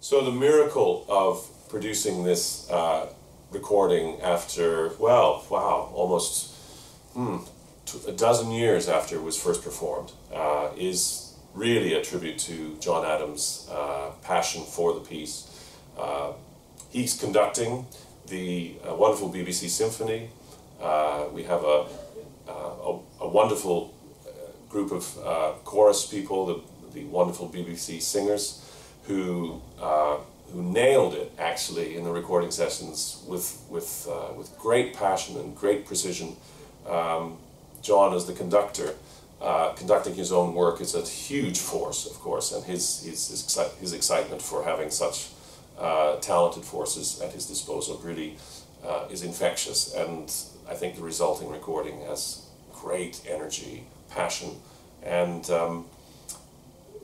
So the miracle of producing this uh, recording after, well, wow, almost hmm, a dozen years after it was first performed uh, is really a tribute to John Adams' uh, passion for the piece. Uh, he's conducting the uh, wonderful BBC Symphony. Uh, we have a, a, a, wonderful group of chorus people, the, the wonderful BBC singers who uh, who nailed it actually in the recording sessions with with uh, with great passion and great precision. Um, John as the conductor, uh, conducting his own work is a huge force, of course, and his his his, exci his excitement for having such uh, talented forces at his disposal really uh, is infectious, and I think the resulting recording has great energy, passion, and um,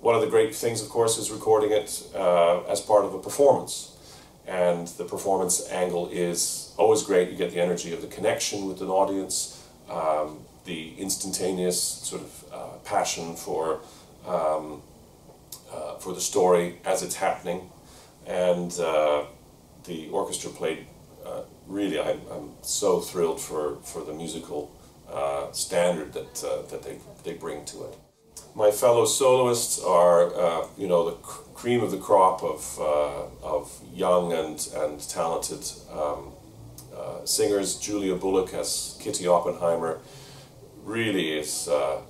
one of the great things, of course, is recording it uh, as part of a performance. And the performance angle is always great. You get the energy of the connection with an audience, um, the instantaneous sort of uh, passion for, um, uh, for the story as it's happening. And uh, the orchestra played, uh, really, I'm, I'm so thrilled for, for the musical uh, standard that, that they, they bring to it my fellow soloists are, uh, you know, the cream of the crop of, uh, of young and, and talented um, uh, singers. Julia Bullock as Kitty Oppenheimer really is uh,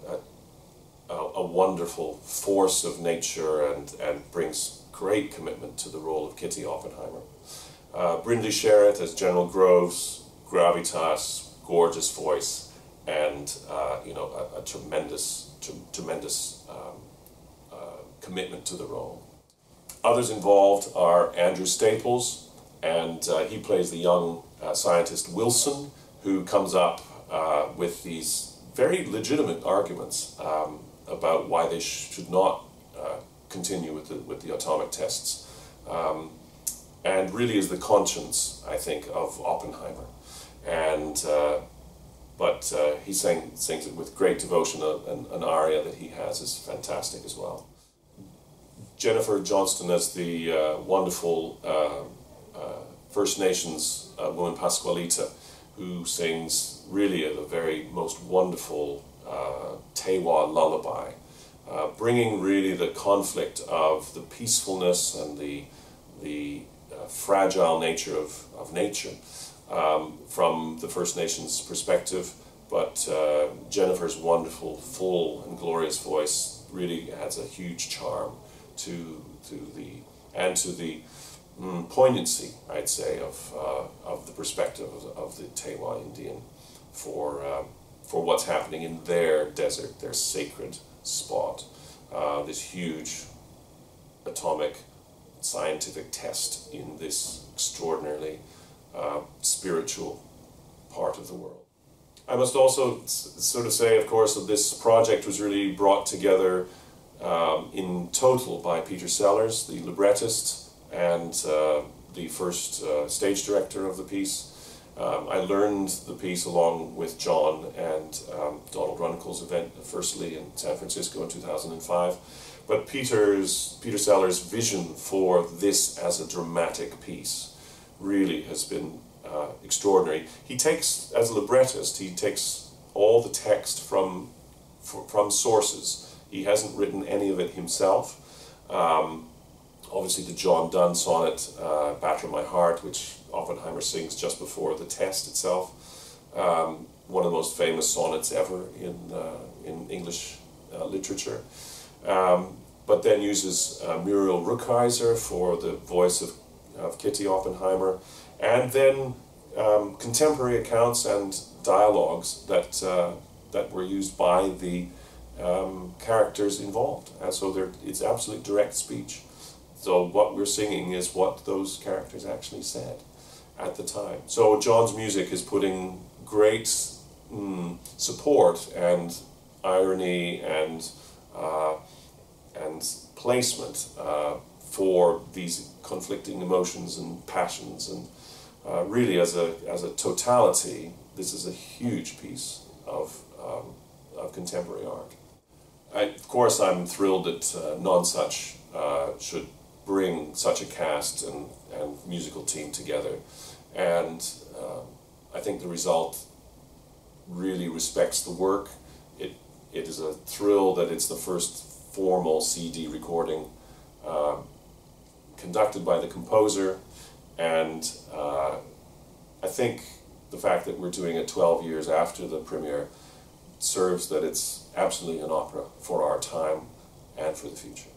a, a, wonderful force of nature and, and brings great commitment to the role of Kitty Oppenheimer. Uh, Brindley Sherratt as General Groves, gravitas, gorgeous voice, and, uh, you know, a, a tremendous tremendous um, uh, commitment to the role. Others involved are Andrew Staples, and uh, he plays the young uh, scientist Wilson, who comes up uh, with these very legitimate arguments um, about why they sh should not uh, continue with the, with the atomic tests. Um, and really is the conscience, I think, of Oppenheimer. And but uh, he sang, sings it with great devotion. and an aria that he has is fantastic as well. Jennifer Johnston as the uh, wonderful uh, uh First Nations uh, woman Pasqualita, who sings really a, very most wonderful uh, Tewa lullaby, bringing really the conflict of the peacefulness and the, the fragile nature of, of nature um, from the First Nations perspective, but uh, Jennifer's wonderful, full and glorious voice really adds a huge charm to, to the, and to the mm, poignancy, I'd say, of, uh, of the perspective of, of the Tewa Indian for, uh, for what's happening in their desert, their sacred spot. Uh, this huge atomic scientific test in this extraordinarily uh, spiritual part of the world. I must also sort of say, of course, that this project was really brought together um, in total by Peter Sellars, the librettist and uh, the first uh, stage director of the piece. Um, I learned the piece along with John and um, Donald Runnicle's event, firstly in San Francisco in 2005. But Peter's, Peter Sellars' vision for this as a dramatic piece really has been uh, extraordinary. He takes, as a librettist, he takes all the text from, from sources. He hasn't written any of it himself. Um, obviously the John Donne sonnet, uh, Batter My Heart, which Oppenheimer sings just before the test itself. Um, one of the most famous sonnets ever in, uh, in English uh, literature. Um, but then uses uh, Muriel Rukeyser for the voice of of Kitty Oppenheimer, and then um, contemporary accounts and dialogues that uh, that were used by the um, characters involved. And so it's absolute direct speech. So what we're singing is what those characters actually said at the time. So John's music is putting great mm, support and irony and uh, and placement uh, for these conflicting emotions and passions and uh, really as a, as a totality this is a huge piece of, um, of contemporary art. I, of course I'm thrilled that uh, Nonesuch uh, should bring such a cast and, and musical team together. And um, I think the result really respects the work. It, it is a thrill that it's the first formal CD recording uh, conducted by the composer. And uh, I think the fact that we're doing it 12 years after the premiere serves that it's absolutely an opera for our time and for the future.